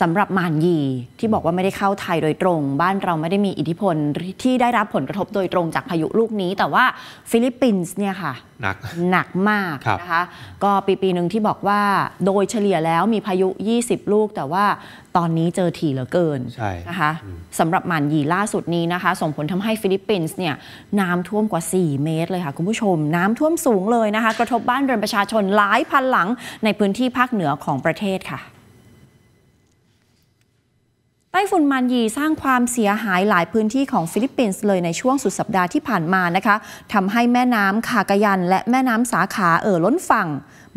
สำหรับหม่านหยี่ที่บอกว่าไม่ได้เข้าไทยโดยตรง บ้านเราไม่ได้มีอิทธิพลที่ได้รับผลกระทบโดยตรงจากพายุลูกนี้ แต่ว่าฟิลิปปินส์เนี่ยค่ะหนักหนักมากครับนะคะก็ปีปีหนึ่งที่บอกว่าโดยเฉลี่ยแล้วมีพายุ 20 ลูก แต่ว่าตอนนี้เจอถี่เหลือเกินใช่นะคะสำหรับหม่านหยี่ล่าสุดนี้นะคะ ส่งผลทำให้ฟิลิปปินส์เนี่ยน้ำท่วมกว่า 4 เมตรเลยค่ะคุณผู้ชม น้ำท่วมสูงเลยนะคะ กระทบบ้านเรือนประชาชนหลายพันหลังในพื้นที่ภาคเหนือของประเทศค่ะไต้ฝุ่นมันยีสร้างความเสียหายหลายพื้นที่ของฟิลิปปินส์เลยในช่วงสุดสัปดาห์ที่ผ่านมานะคะทำให้แม่น้ำคากยัน และแม่น้ำสาขาเอ่อล้นฝั่ง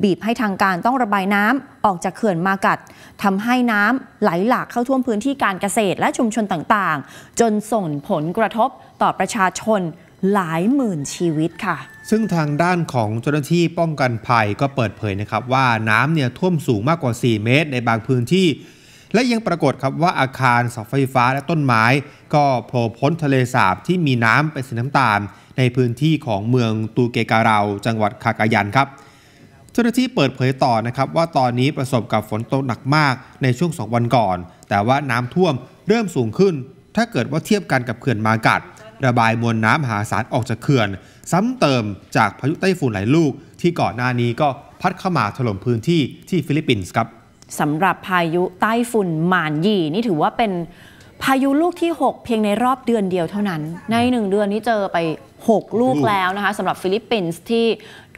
บีบให้ทางการต้องระบายน้ำออกจากเขื่อนมากัดทำให้น้ำไหลหลากเข้าท่วมพื้นที่การเกษตรและชุมชนต่างๆ จนส่งผลกระทบต่อประชาชนหลายหมื่นชีวิตค่ะ ซึ่งทางด้านของเจ้าหน้าที่ป้องกันภัยก็เปิดเผยนะครับว่าน้ำเนี่ยท่วมสูงมากกว่า 4 เมตรในบางพื้นที่ และยังปรากฏครับว่าอาคารเสาไฟฟ้าและต้นไม้ ก็โผล่พ้นทะเลสาบที่มีน้ำเป็นสีน้ำตาล ในพื้นที่ของเมืองตูเกการาจังหวัดคากายันครับเจ้าหน้าที่เปิดเผยต่อนะครับว่าตอนนี้ประสบกับฝนตกหนักมากในช่วง 2 วันก่อน แต่ว่าน้ำท่วมเริ่มสูงขึ้น ถ้าเกิดว่าเทียบกันกับเขื่อนมากัด ระบายมวลน้ำมหาศาลออกจากเขื่อน ซ้ำเติมจากพายุไต้ฝุ่นหลายลูก ที่ก่อนหน้านี้ก็พัดเข้ามาถล่มพื้นที่ที่ฟิลิปปินส์ครับ สำหรับพายุไต้ฝุ่นหม่านหยี่นี่ถือว่าเป็นพายุลูกที่ 6 เพียงในรอบเดือนเดียวเท่านั้น ใน 1 เดือนนี้เจอไป6ลูกลูกแล้วนะคะสำหรับฟิลิปปินส์ที่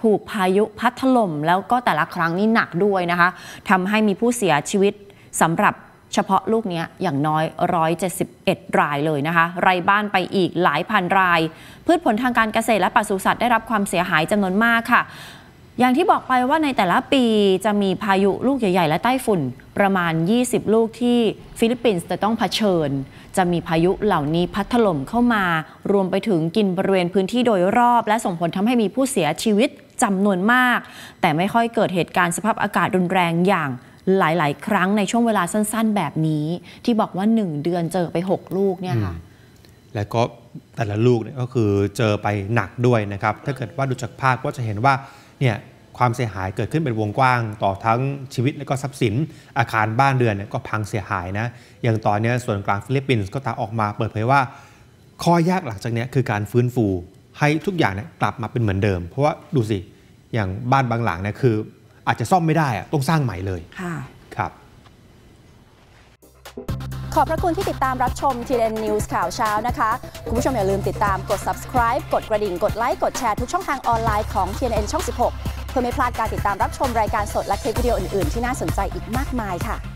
ถูกพายุพัดถล่มแล้วก็แต่ละครั้งนี่หนักด้วยนะคะทำให้มีผู้เสียชีวิตสำหรับเฉพาะลูกนี้อย่างน้อย 171 รายเลยนะคะไร้บ้านไปอีกหลายพันราย พืชผลทางการเกษตรและปศุสัตว์ได้รับความเสียหายจำนวนมากค่ะ อย่างที่บอกไปว่าในแต่ละปีจะมีพายุลูกใหญ่ๆ และใต้ฝุ่นประมาณ 20 ลูกที่ฟิลิปปินส์จะต้องเผชิญ จะมีพายุเหล่านี้พัดถล่มเข้ามารวมไปถึงกินบริเวณพื้นที่โดยรอบ และส่งผลทำให้มีผู้เสียชีวิตจำนวนมาก แต่ไม่ค่อยเกิดเหตุการณ์สภาพอากาศรุนแรงอย่างหลาย ๆ ครั้งในช่วงเวลาสั้น ๆ แบบนี้ ที่บอกว่า 1 เดือนเจอไป 6 ลูกเนี่ยค่ะและก็แต่ละลูกเนี่ยก็คือเจอไปหนักด้วยนะครับ ถ้าเกิดว่าดูจากภาพก็จะเห็นว่า เนี่ยความเสียหายเกิดขึ้นเป็นวงกว้าง ต่อทั้งชีวิตและก็ทรัพย์สิน อาคารบ้านเรือนเนี่ยก็พังเสียหายนะอย่างตอนเนี้ยส่วนกลางฟิลิปปินส์ก็ตาออกมาเปิดเผยว่า ข้อยากหลังจากเนี้ยคือการฟื้นฟูให้ทุกอย่างเนี่ยกลับมาเป็นเหมือนเดิม เพราะว่าดูสิอย่างบ้านบางหลังเนี่ยคือ อาจจะซ่อมไม่ได้อะต้องสร้างใหม่เลยค่ะครับ ขอบพระคุณที่ติดตามรับชม TN News ข่าวเช้านะคะ คุณผู้ชมอย่าลืมติดตามกด subscribe กดกระดิ่ง กดไลค์ กดแชร์ทุกช่องทางออนไลน์ของ TNN ช่อง 16 เพื่อไม่พลาดการติดตามรับชมรายการสดและคลิปวิดีโออื่น ๆ ที่น่าสนใจอีกมากมายค่ะ